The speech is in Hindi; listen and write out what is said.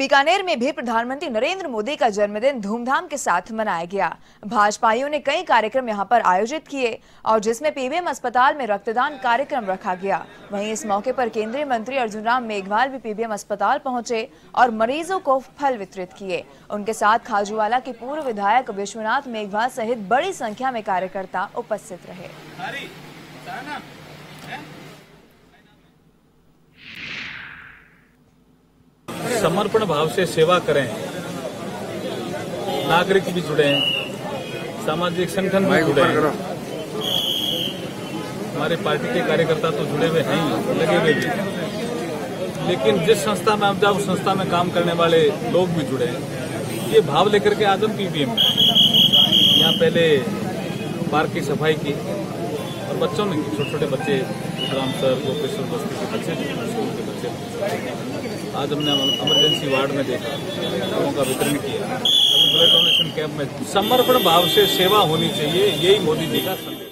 बीकानेर में भी प्रधानमंत्री नरेंद्र मोदी का जन्मदिन धूमधाम के साथ मनाया गया। भाजपाइयों ने कई कार्यक्रम यहाँ पर आयोजित किए और जिसमें पीबीएम अस्पताल में रक्तदान कार्यक्रम रखा गया। वहीं इस मौके पर केंद्रीय मंत्री अर्जुन राम मेघवाल भी पीबीएम अस्पताल पहुँचे और मरीजों को फल वितरित किए। उनके साथ खाजूवाला के पूर्व विधायक विश्वनाथ मेघवाल सहित बड़ी संख्या में कार्यकर्ता उपस्थित रहे। समर्पण भाव से सेवा करें। नागरिक भी जुड़े हैं। सामाजिक संगठन भी जुड़े हमारे पार्टी के कार्यकर्ता तो जुड़े हुए हैं ही लगे हुए भी। लेकिन जिस संस्था में आप जाओ उस संस्था में काम करने वाले लोग भी जुड़े हैं। ये भाव लेकर के आज़म पीबीएम यहाँ पहले पार्क की सफ़ाई की और बच्चों ने छोटे छोटे बच्चे राम सर गोपेश्वर बस्ती के बच्चे स्कूल के बच्चे। आज हमने इमरजेंसी वार्ड में देखा, लोगों का वितरण किया। ब्लड डोनेशन कैंप में समर्पण भाव से सेवा होनी चाहिए, यही मोदी जी का संदेश